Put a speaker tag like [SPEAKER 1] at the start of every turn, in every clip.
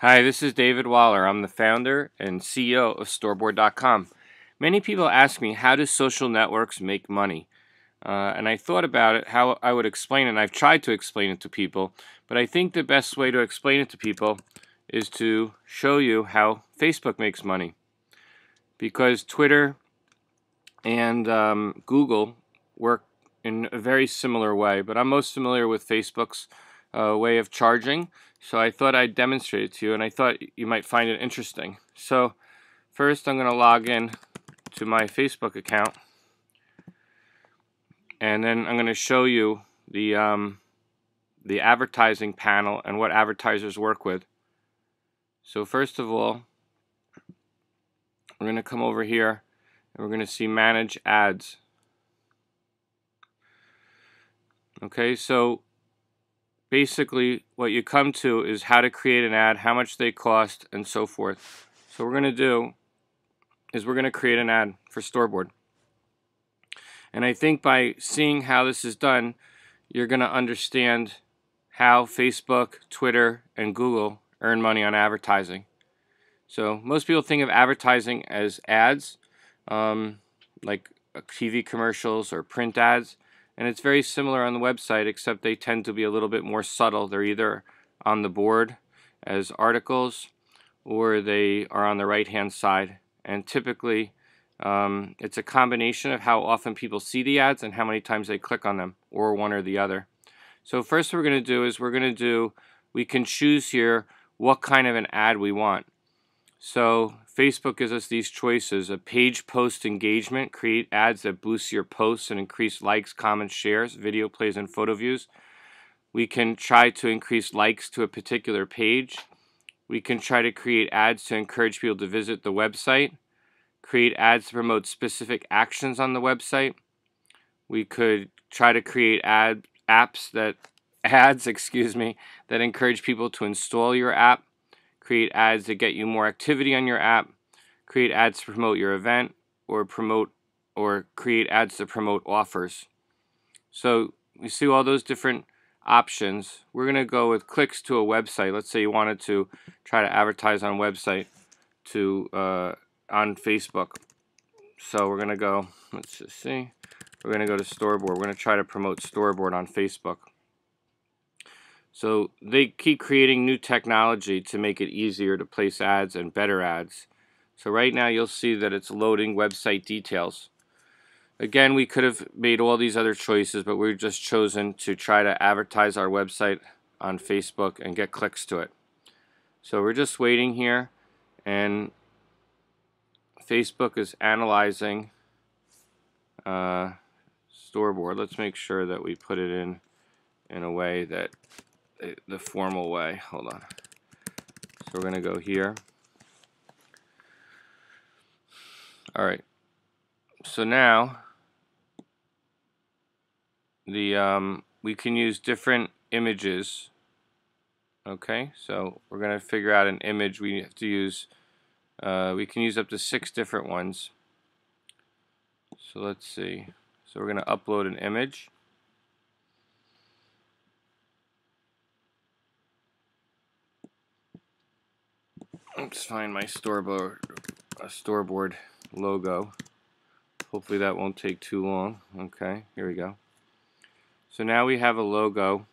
[SPEAKER 1] Hi, this is David Waller. I'm the founder and CEO of Storeboard.com. Many people ask me how do social networks make money? Uh, and I thought about it, how I would explain it, and I've tried to explain it to people, but I think the best way to explain it to people is to show you how Facebook makes money. Because Twitter and um, Google work in a very similar way, but I'm most familiar with Facebook's uh, way of charging. So I thought I'd demonstrate it to you, and I thought you might find it interesting. So first, I'm going to log in to my Facebook account, and then I'm going to show you the um, the advertising panel and what advertisers work with. So first of all, we're going to come over here, and we're going to see Manage Ads. Okay, so basically what you come to is how to create an ad, how much they cost, and so forth. So what we're going to do is we're going to create an ad for Storeboard. And I think by seeing how this is done, you're going to understand how Facebook, Twitter, and Google earn money on advertising. So most people think of advertising as ads, um, like TV commercials or print ads. And it's very similar on the website, except they tend to be a little bit more subtle. They're either on the board as articles or they are on the right hand side. And typically, um, it's a combination of how often people see the ads and how many times they click on them, or one or the other. So, first, we're going to do is we're going to do, we can choose here what kind of an ad we want. So Facebook gives us these choices. A page post engagement, create ads that boost your posts and increase likes, comments, shares, video plays, and photo views. We can try to increase likes to a particular page. We can try to create ads to encourage people to visit the website. Create ads to promote specific actions on the website. We could try to create ad apps that ads, excuse me, that encourage people to install your app create ads to get you more activity on your app, create ads to promote your event, or promote or create ads to promote offers. So you see all those different options. We're going to go with clicks to a website. Let's say you wanted to try to advertise on website to uh, on Facebook. So we're going to go, let's just see. We're going to go to storeboard. We're going to try to promote storeboard on Facebook. So they keep creating new technology to make it easier to place ads and better ads. So right now you'll see that it's loading website details. Again, we could have made all these other choices, but we've just chosen to try to advertise our website on Facebook and get clicks to it. So we're just waiting here and Facebook is analyzing uh, Storeboard. Let's make sure that we put it in in a way that the formal way. Hold on. So we're going to go here. All right. So now the um, we can use different images. Okay, so we're going to figure out an image. We have to use. Uh, we can use up to six different ones. So let's see. So we're going to upload an image. Let's find my storeboard, uh, storeboard logo. Hopefully that won't take too long. Okay, here we go. So now we have a logo.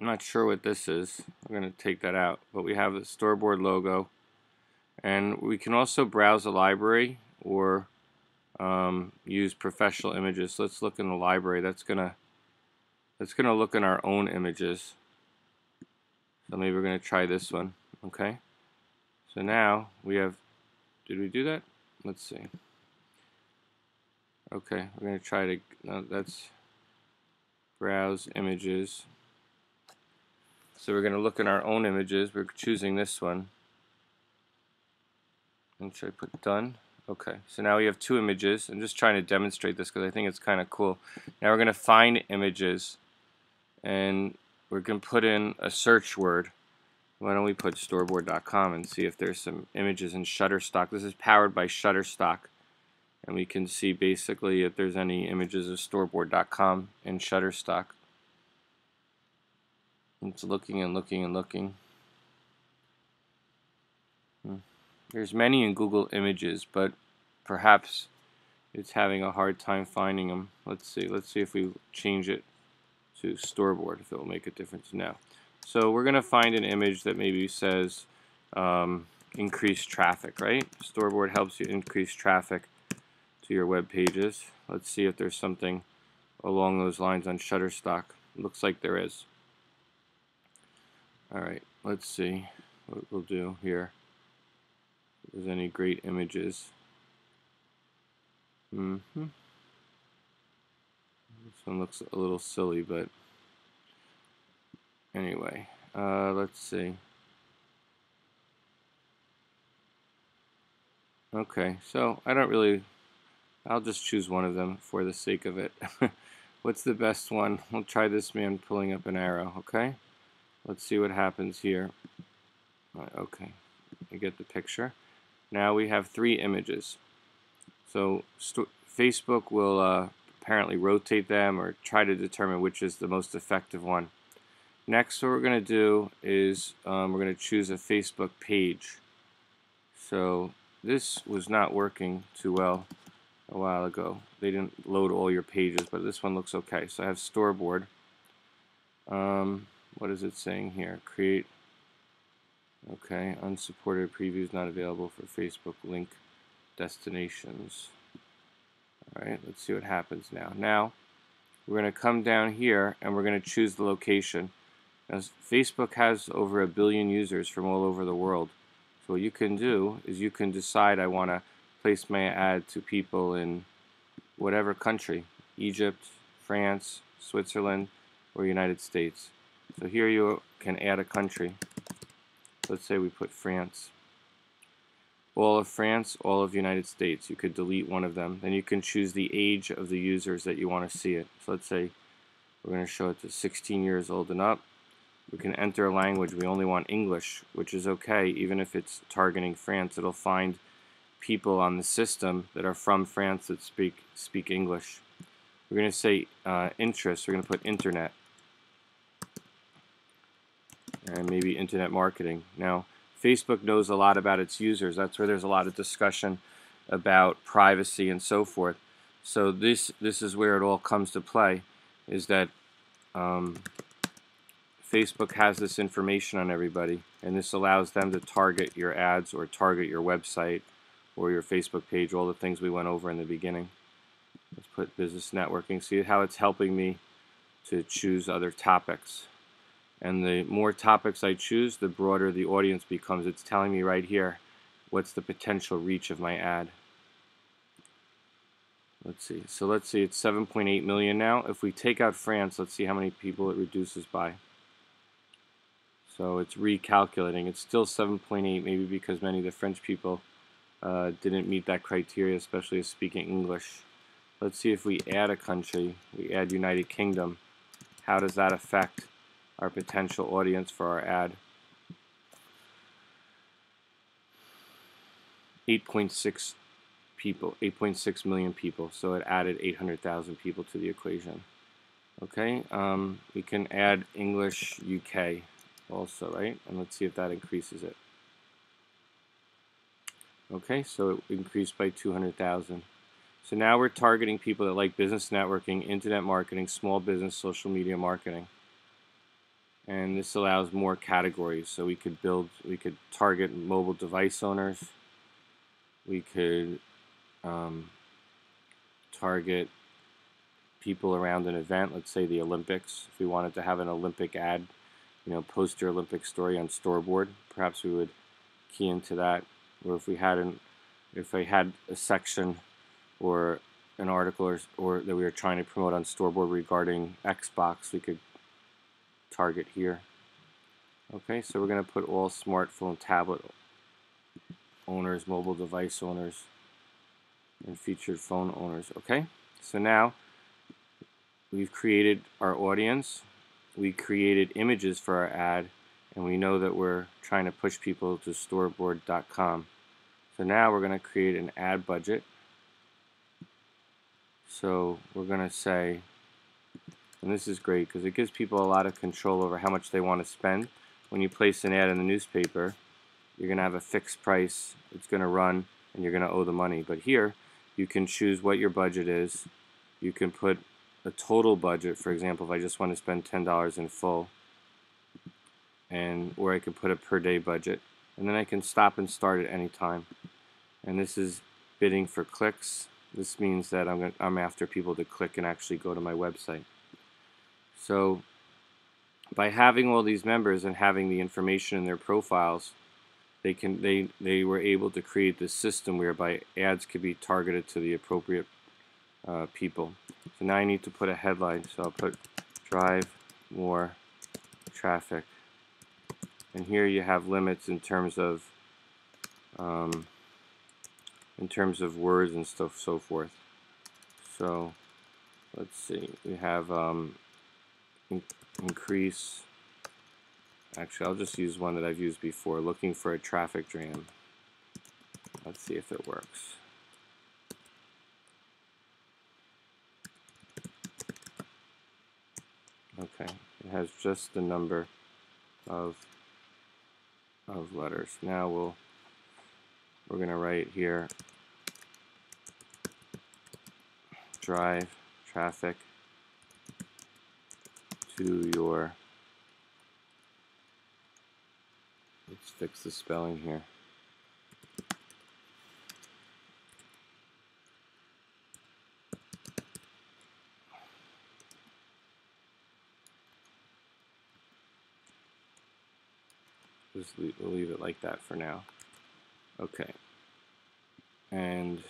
[SPEAKER 1] I'm not sure what this is. I'm going to take that out. But we have the storeboard logo. And we can also browse a library or um, use professional images. Let's look in the library. That's gonna that's gonna look in our own images. So maybe we're gonna try this one. Okay. So now we have, did we do that? Let's see. Okay, we're going to try to, no, that's browse images. So we're going to look in our own images. We're choosing this one. And should I put done? Okay, so now we have two images. I'm just trying to demonstrate this because I think it's kind of cool. Now we're going to find images and we're going to put in a search word. Why don't we put storeboard.com and see if there's some images in Shutterstock. This is powered by Shutterstock. And we can see basically if there's any images of storeboard.com in Shutterstock. It's looking and looking and looking. Hmm. There's many in Google Images, but perhaps it's having a hard time finding them. Let's see. Let's see if we change it to storeboard, if it will make a difference now. So we're going to find an image that maybe says um, increase traffic, right? Storeboard helps you increase traffic to your web pages. Let's see if there's something along those lines on Shutterstock. Looks like there is. Alright, let's see what we'll do here. If there's any great images. Mm hmm This one looks a little silly, but anyway, uh, let's see. Okay, so I don't really, I'll just choose one of them for the sake of it. What's the best one? We'll try this man pulling up an arrow, okay? Let's see what happens here. Right, okay, you get the picture. Now we have three images. So Facebook will uh, apparently rotate them or try to determine which is the most effective one. Next, what we're going to do is um, we're going to choose a Facebook page. So this was not working too well a while ago. They didn't load all your pages, but this one looks okay. So I have storeboard. Um, what is it saying here? Create. Okay, unsupported previews not available for Facebook link destinations. Alright, let's see what happens now. Now, we're going to come down here and we're going to choose the location. Facebook has over a billion users from all over the world. So what you can do is you can decide I want to place my ad to people in whatever country, Egypt, France, Switzerland, or United States. So here you can add a country. Let's say we put France. All of France, all of United States. You could delete one of them. Then you can choose the age of the users that you want to see it. So let's say we're going to show it to 16 years old and up we can enter a language. We only want English, which is okay. Even if it's targeting France, it'll find people on the system that are from France that speak speak English. We're going to say uh, interest. We're going to put internet. And maybe internet marketing. Now, Facebook knows a lot about its users. That's where there's a lot of discussion about privacy and so forth. So this this is where it all comes to play, is that um, Facebook has this information on everybody, and this allows them to target your ads or target your website or your Facebook page, all the things we went over in the beginning. Let's put business networking. See how it's helping me to choose other topics. And the more topics I choose, the broader the audience becomes. It's telling me right here what's the potential reach of my ad. Let's see. So let's see, it's 7.8 million now. If we take out France, let's see how many people it reduces by. So it's recalculating. It's still 7.8, maybe because many of the French people uh, didn't meet that criteria, especially as speaking English. Let's see if we add a country. We add United Kingdom. How does that affect our potential audience for our ad? 8.6 people, 8.6 million people. So it added 800,000 people to the equation. Okay, um, we can add English UK also, right? And let's see if that increases it. Okay, so it increased by 200,000. So now we're targeting people that like business networking, internet marketing, small business, social media marketing. And this allows more categories. So we could build, we could target mobile device owners. We could um, target people around an event, let's say the Olympics. If we wanted to have an Olympic ad you know, post your Olympic story on storeboard. Perhaps we would key into that. Or if we had an, if I had a section or an article or, or that we were trying to promote on storeboard regarding Xbox, we could target here. Okay, so we're going to put all smartphone, tablet owners, mobile device owners, and featured phone owners. Okay, so now we've created our audience we created images for our ad and we know that we're trying to push people to storeboard.com. So now we're going to create an ad budget. So we're going to say, and this is great because it gives people a lot of control over how much they want to spend. When you place an ad in the newspaper, you're going to have a fixed price. It's going to run and you're going to owe the money. But here, you can choose what your budget is. You can put a total budget. For example, if I just want to spend $10 in full, and where I can put a per day budget. And then I can stop and start at any time. And this is bidding for clicks. This means that I'm, gonna, I'm after people to click and actually go to my website. So by having all these members and having the information in their profiles, they can they they were able to create this system whereby ads could be targeted to the appropriate uh, people. So now I need to put a headline. So I'll put drive more traffic. And here you have limits in terms of um, in terms of words and stuff so forth. So let's see. We have um, in increase Actually, I'll just use one that I've used before, looking for a traffic jam. Let's see if it works. Okay, it has just the number of of letters. Now we'll we're going to write here drive traffic to your Let's fix the spelling here. Just leave, we'll leave it like that for now. Okay. And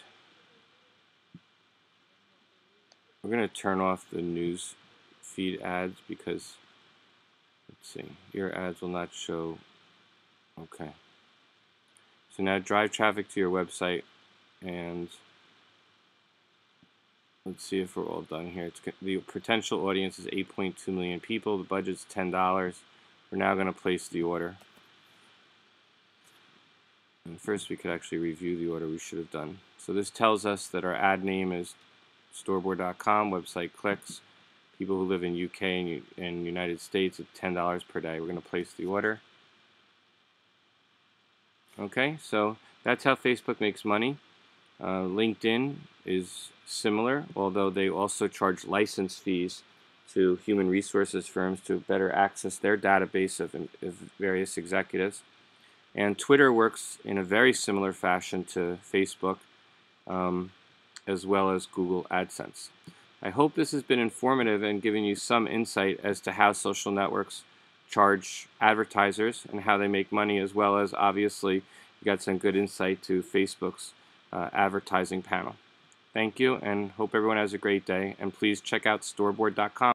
[SPEAKER 1] we're going to turn off the news feed ads because, let's see, your ads will not show Okay. So now drive traffic to your website and let's see if we're all done here. It's, the potential audience is 8.2 million people. The budget's $10. We're now going to place the order. And first we could actually review the order we should have done. So this tells us that our ad name is storeboard.com, website clicks, people who live in UK and, and United States at $10 per day. We're going to place the order. Okay, so that's how Facebook makes money. Uh, LinkedIn is similar, although they also charge license fees to human resources firms to better access their database of, of various executives. And Twitter works in a very similar fashion to Facebook, um, as well as Google AdSense. I hope this has been informative and given you some insight as to how social networks charge advertisers and how they make money, as well as obviously you got some good insight to Facebook's uh, advertising panel. Thank you and hope everyone has a great day. And please check out storeboard.com.